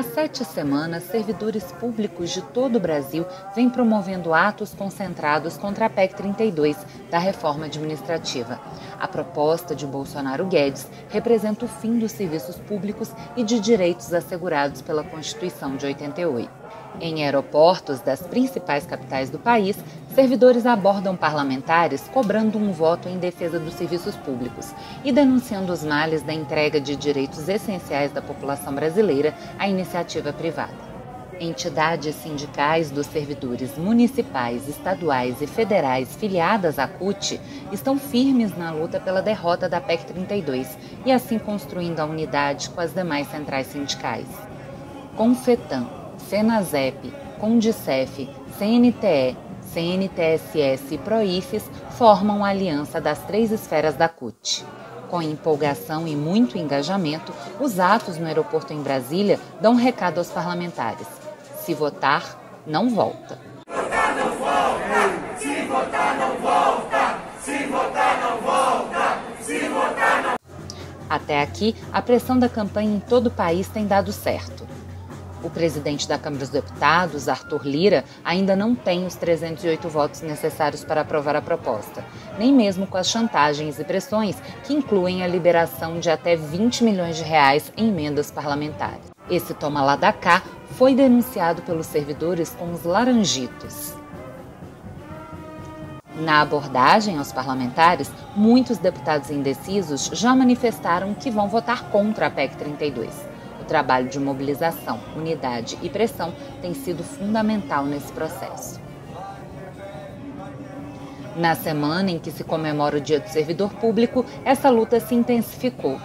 Há sete semanas, servidores públicos de todo o Brasil vêm promovendo atos concentrados contra a PEC 32 da reforma administrativa. A proposta de Bolsonaro Guedes representa o fim dos serviços públicos e de direitos assegurados pela Constituição de 88. Em aeroportos das principais capitais do país, servidores abordam parlamentares cobrando um voto em defesa dos serviços públicos e denunciando os males da entrega de direitos essenciais da população brasileira à iniciativa privada. Entidades sindicais dos servidores municipais, estaduais e federais filiadas à CUT estão firmes na luta pela derrota da PEC 32 e assim construindo a unidade com as demais centrais sindicais. Confetam, Senasep, Condicef, CNTE, CNTSS e Proifes formam a aliança das três esferas da CUT. Com empolgação e muito engajamento, os atos no aeroporto em Brasília dão recado aos parlamentares. Se votar, não volta. Até aqui, a pressão da campanha em todo o país tem dado certo. O presidente da Câmara dos Deputados, Arthur Lira, ainda não tem os 308 votos necessários para aprovar a proposta, nem mesmo com as chantagens e pressões que incluem a liberação de até 20 milhões de reais em emendas parlamentares. Esse toma lá da cá foi denunciado pelos servidores como os laranjitos. Na abordagem aos parlamentares, muitos deputados indecisos já manifestaram que vão votar contra a PEC 32 trabalho de mobilização, unidade e pressão tem sido fundamental nesse processo. Na semana em que se comemora o Dia do Servidor Público, essa luta se intensificou.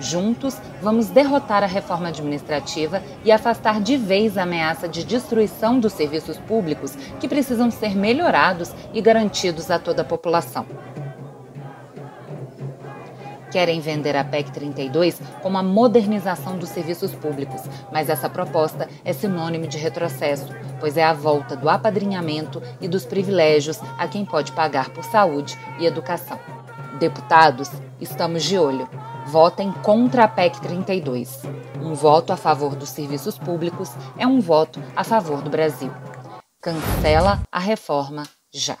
Juntos, vamos derrotar a reforma administrativa e afastar de vez a ameaça de destruição dos serviços públicos que precisam ser melhorados e garantidos a toda a população. Querem vender a PEC 32 como a modernização dos serviços públicos, mas essa proposta é sinônimo de retrocesso, pois é a volta do apadrinhamento e dos privilégios a quem pode pagar por saúde e educação. Deputados, estamos de olho. Votem contra a PEC 32. Um voto a favor dos serviços públicos é um voto a favor do Brasil. Cancela a reforma já.